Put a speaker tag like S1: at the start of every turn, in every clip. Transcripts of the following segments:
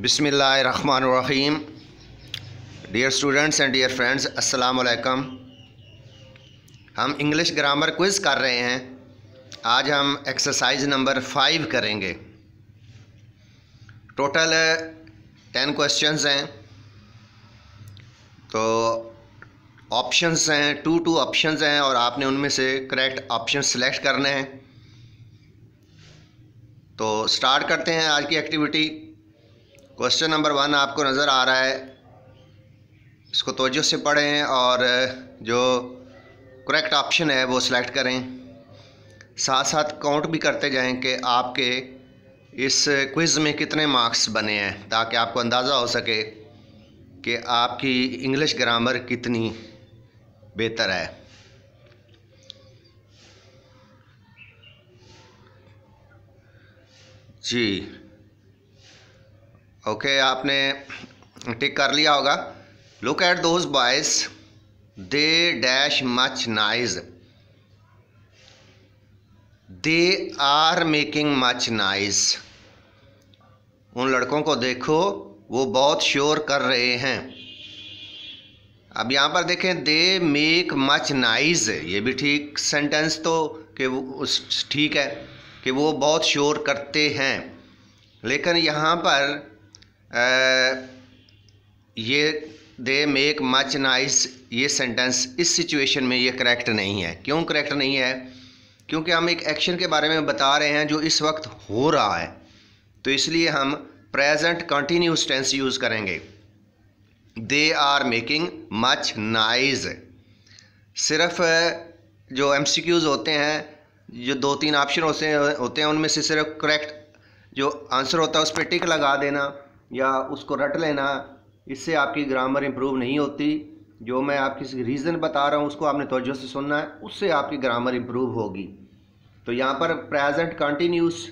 S1: बिसमीम dear students and dear friends अस्सलाम वालेकुम हम इंग्लिश ग्रामर क्विज़ कर रहे हैं। आज हम एक्सरसाइज नंबर फाइव करेंगे। टोटल टेन क्वेश्चंस हैं। तो ऑप्शंस हैं टू टू ऑप्शंस हैं और आपने उनमें से करेक्ट ऑप्शन सेलेक्ट करने हैं। तो स्टार्ट करते हैं आज की एक्टिविटी क्वेश्चन नंबर वन आपको नज़र आ रहा है। इसको तोजो से पढ़ें और जो करेक्ट ऑप्शन है वो सिलेक्ट करें। साथ साथ काउंट भी करते जाएँ कि आपके इस क्विज़ में कितने मार्क्स बने हैं, ताकि आपको अंदाज़ा हो सके कि आपकी इंग्लिश ग्रामर कितनी बेहतर है। जी। ओके आपने टिक कर लिया होगा। Look at those boys they dash much noise they are making much noise उन लड़कों को देखो, वो बहुत शोर कर रहे हैं। अब यहाँ पर देखें दे मेक मच नाइज ये भी ठीक सेंटेंस तो कि वो ठीक है कि वो बहुत शोर करते हैं। लेकिन यहाँ पर ये दे मेक मच नाइस ये सेंटेंस इस सिचुएशन में ये करेक्ट नहीं है। क्यों करेक्ट नहीं है? क्योंकि हम एक एक्शन के बारे में बता रहे हैं जो इस वक्त हो रहा है। तो इसलिए हम प्रेजेंट कंटिन्यूस टेंस यूज़ करेंगे। They are making much noise सिर्फ़ जो एम होते हैं, जो दो तीन ऑप्शन होते हैं होते हैं, उनमें से सिर्फ़ करेक्ट जो आंसर होता है, उस पर टिक लगा देना। या उसको रट लेना, इससे आपकी ग्रामर इम्प्रूव नहीं होती। जो मैं आपकी रीज़न बता रहा हूँ, उसको आपने तोजो से सुनना है, उससे आपकी ग्रामर इम्प्रूव होगी। तो यहाँ पर प्रेजेंट कंटिन्यूस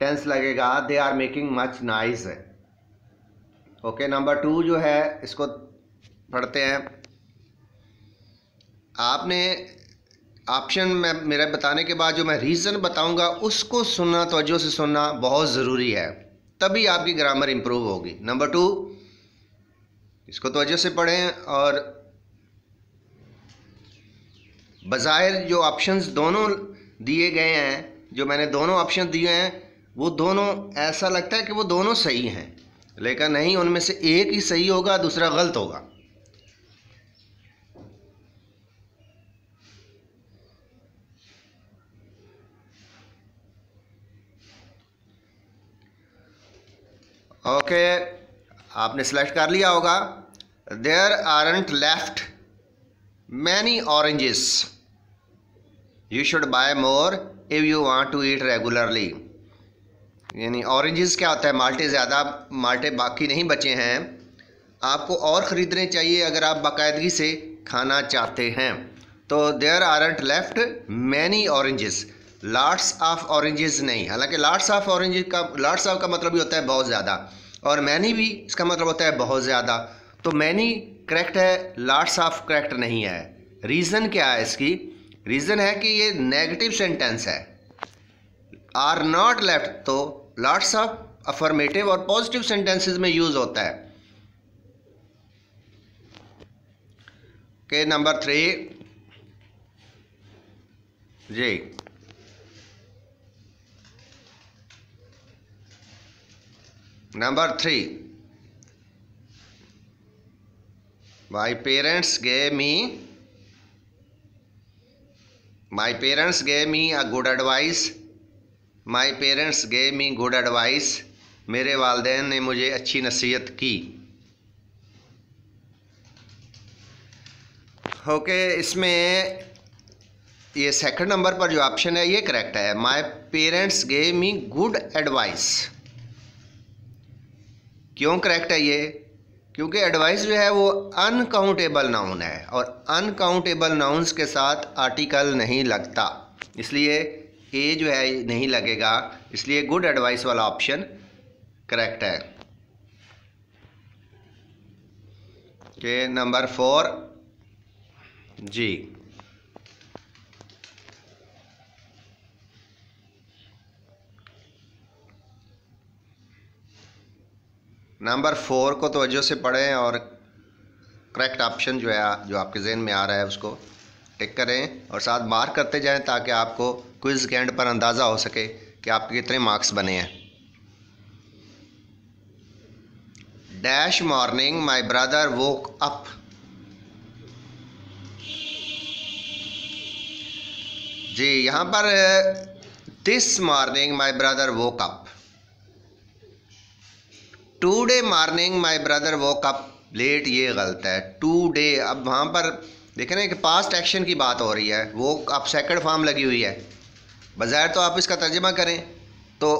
S1: टेंस लगेगा। They are making much nice है। ओके नंबर टू जो है, इसको पढ़ते हैं। आपने ऑप्शन में, मेरे बताने के बाद जो मैं रीज़न बताऊँगा, उसको सुनना तोजो से सुनना बहुत ज़रूरी है। तभी आपकी ग्रामर इम्प्रूव होगी। नंबर टू इसको तो वजह से पढ़ें और बज़ाहिर जो ऑप्शंस दोनों दिए गए हैं, जो मैंने दोनों ऑप्शन दिए हैं, वो दोनों ऐसा लगता है कि वो दोनों सही हैं। लेकिन नहीं, उनमें से एक ही सही होगा, दूसरा गलत होगा। ओके आपने सेलेक्ट कर लिया होगा। There aren't left many oranges you should buy more if you want to eat regularly यानी ऑरेंजेस क्या होता है? माल्टे ज़्यादा, माल्टे बाकी नहीं बचे हैं। आपको और ख़रीदने चाहिए अगर आप बाकायदगी से खाना चाहते हैं। तो there aren't left many oranges lords of oranges नहीं। हालाँकि लार्ड्स ऑफ़ ऑरेंज का लार्ड्स ऑफ़ का मतलब भी होता है बहुत ज़्यादा। और मैनी भी, इसका मतलब होता है बहुत ज़्यादा। तो मैनी करेक्ट है लार्ड्स ऑफ़ करेक्ट नहीं है। रीज़न क्या है इसकी? रीज़न है कि ये नेगेटिव सेंटेंस है। आर नॉट लेफ़्ट तो लार्ड्स ऑफ़ अफर्मेटिव और पॉजिटिव सेंटेंसेस में यूज़ होता है। के number three ji. Number three my parents gave me my parents gave me a good advice my parents gave me good advice मेरे वालदे ने मुझे अच्छी नसीहत की। ओके okay, इसमें ये सेकंड नंबर पर जो ऑप्शन है ये करेक्ट है। My parents gave me good advice क्यों करेक्ट है ये? क्योंकि एडवाइस जो है वो अनकाउंटेबल नाउन है और अनकाउंटेबल नाउन्स के साथ आर्टिकल नहीं लगता। इसलिए ए जो है नहीं लगेगा। इसलिए गुड एडवाइस वाला ऑप्शन करेक्ट है। के नंबर फोर जी। नंबर फोर को तोज्जो से पढ़ें और करेक्ट ऑप्शन जो है, जो आपके जहन में आ रहा है, उसको टिक करें और साथ मार्क करते जाएँ ताकि आपको क्विज़ के एंड पर अंदाज़ा हो सके कि आपके कितने मार्क्स बने हैं। Dash morning my brother woke up जी, यहाँ पर this morning my brother woke up today morning my brother woke up late ये गलत है। टू डे अब वहाँ पर देखें ना कि पास्ट एक्शन की बात हो रही है। वो अब सेकंड फॉर्म लगी हुई है। बज़ाहिर तो आप इसका तर्जमा करें। तो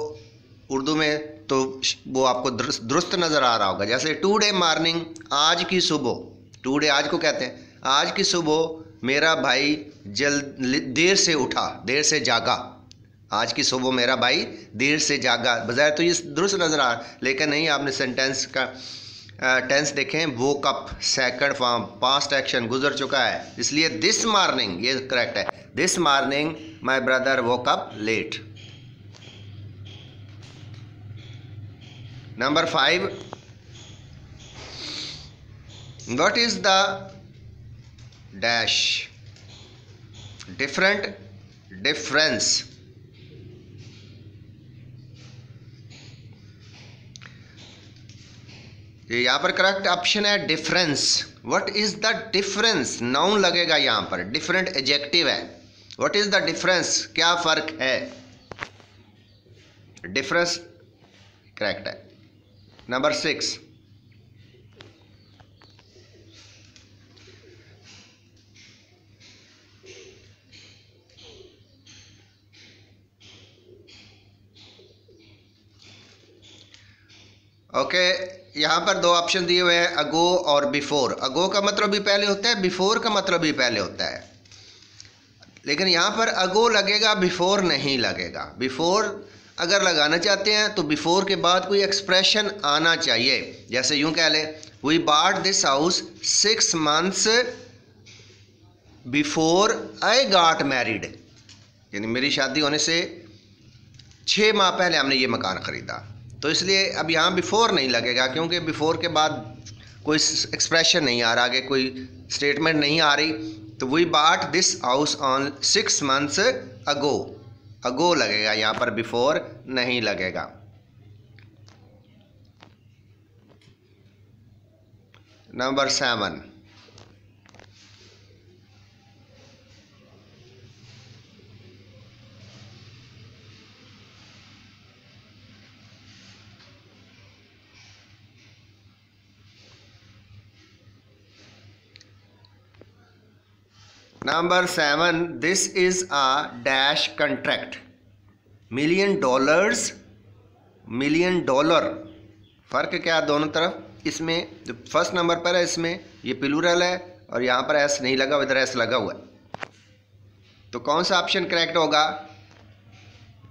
S1: उर्दू में तो वो आपको दुरुस्त नज़र आ रहा होगा। जैसे टू डे मॉर्निंग, आज की सुबह। टू डे आज को कहते हैं। आज की सुबह मेरा भाई जल्द, देर से उठा, देर से जागा। आज की सुबह मेरा भाई देर से जागा। बजाय तो ये दुरुस्त नज़र आ, लेकिन नहीं, आपने सेंटेंस का टेंस देखें woke up second form past action गुजर चुका है। इसलिए दिस मॉर्निंग ये करेक्ट है। This morning my brother woke up late number five what is the dash different difference यहाँ पर करेक्ट ऑप्शन है difference what is the difference noun लगेगा यहाँ पर. डिफरेंट एजेक्टिव है. व्हाट इज़ द डिफरेंस क्या फ़र्क है? डिफरेंस करेक्ट है. नंबर सिक्स ओके यहाँ पर दो ऑप्शन दिए हुए हैं अगो और बिफोर अगो का मतलब भी पहले होता है बिफोर का मतलब भी पहले होता है. लेकिन यहाँ पर अगो लगेगा बिफोर नहीं लगेगा. बिफोर अगर लगाना चाहते हैं तो बिफोर के बाद कोई एक्सप्रेशन आना चाहिए. जैसे यूँ कह लें we bought this house six months before I got married यानी मेरी शादी होने से छः माह पहले हमने ये मकान ख़रीदा. तो इसलिए अब यहाँ बिफोर नहीं लगेगा, क्योंकि बिफोर के बाद कोई एक्सप्रेशन नहीं आ रहा, आगे कोई स्टेटमेंट नहीं आ रही। तो we bought this house on six months ago ago लगेगा, यहाँ पर बिफोर नहीं लगेगा। Number seven number seven this is a dash contract million dollars million dollar फ़र्क क्या दोनों तरफ़? इसमें, जो फ़र्स्ट नंबर पर है इसमें, ये प्लूरल है, और यहाँ पर एस नहीं लगा, इधर एस लगा हुआ है। तो कौन सा ऑप्शन करेक्ट होगा?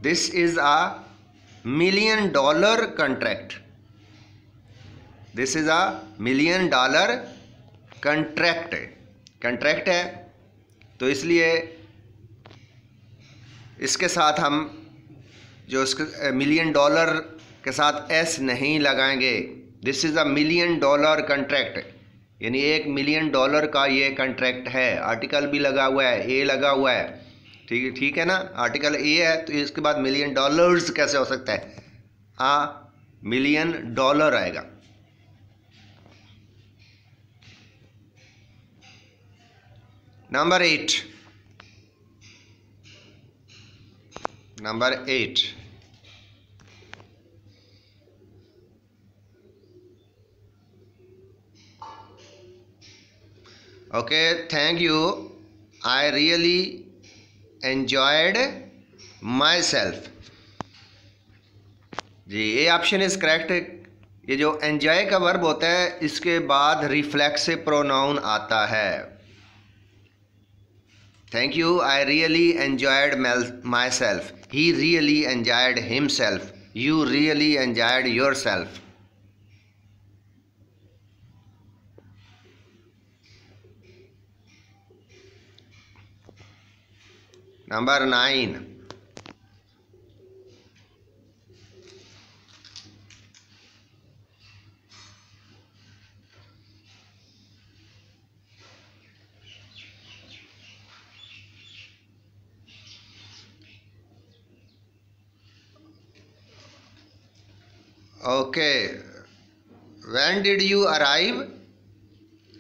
S1: This is a million dollar contract this is a million dollar contract contract है तो इसलिए इसके साथ हम जो उसके मिलियन डॉलर के साथ एस नहीं लगाएँगे। This is a million dollar contract यानी एक मिलियन डॉलर का ये कंट्रैक्ट है। आर्टिकल भी लगा हुआ है ए लगा हुआ है। ठीक है ठीक है ना? आर्टिकल ए है तो इसके बाद मिलियन डॉलर्स कैसे हो सकता है? आ मिलियन डॉलर आएगा। Number eight number eight okay thank you I really enjoyed myself जी, ये ऑप्शन इज़ करेक्ट ये जो एंजॉय का वर्ब होता है, इसके बाद रिफ्लेक्सिव प्रोनाउन आता है। Thank you. I really enjoyed myself. He really enjoyed himself. You really enjoyed yourself. Number 9. Okay when did you arrive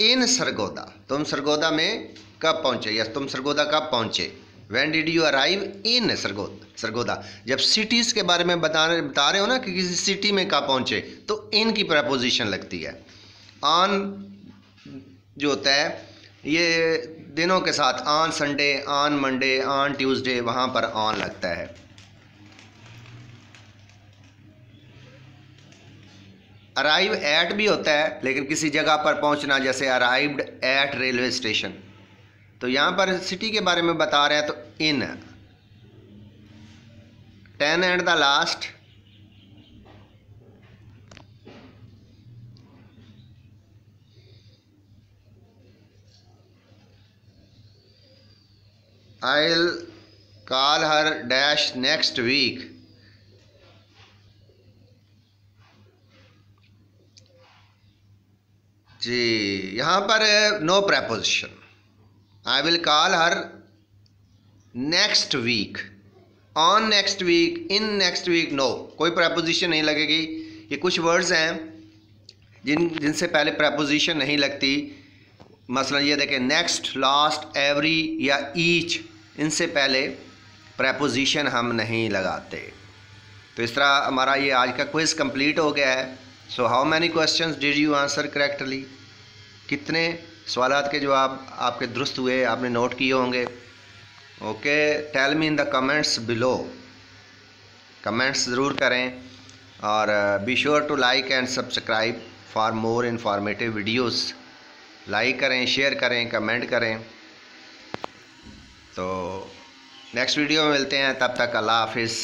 S1: in Sargodha तुम सरगोदा में कब पहुँचे? या तुम सरगोदा कब पहुँचे? When did you arrive in Sargodha Sargodha जब सिटीज़ के बारे में बता रहे बता रहे हो ना कि किसी सिटी में कब पहुँचे तो इन की प्रपोजिशन लगती है। ऑन जो होता है, ये दिनों के साथ on Sunday on Monday on Tuesday वहाँ पर ऑन लगता है। अराइव एट भी होता है, लेकिन किसी जगह पर पहुँचना, जैसे अराइव्ड एट रेलवे स्टेशन तो यहाँ पर सिटी के बारे में बता रहे हैं तो in. Ten and the last I'll call her dash next week. जी, यहाँ पर no preposition I will call her next week on next week in next week no कोई प्रपोजिशन नहीं लगेगी। ये कुछ वर्ड्स हैं, जिन, जिनसे पहले प्रपोजिशन नहीं लगती। मसलन ये देखें नेक्स्ट लास्ट एवरी या ईच इनसे पहले प्रपोजिशन हम नहीं लगाते। तो इस तरह हमारा ये आज का क्विज़ कंप्लीट हो गया है। So how many question did you answer correctly कितने सवाल के जवाब आपके दुरुस्त हुए, आपने नोट किए होंगे? Okay tell me in the comments below comments ज़रूर करें और be sure to like and subscribe for more informative videos like करें शेयर करें कमेंट करें. तो नेक्स्ट वीडियो में मिलते हैं. तब तक अल्लाह हाफिज़.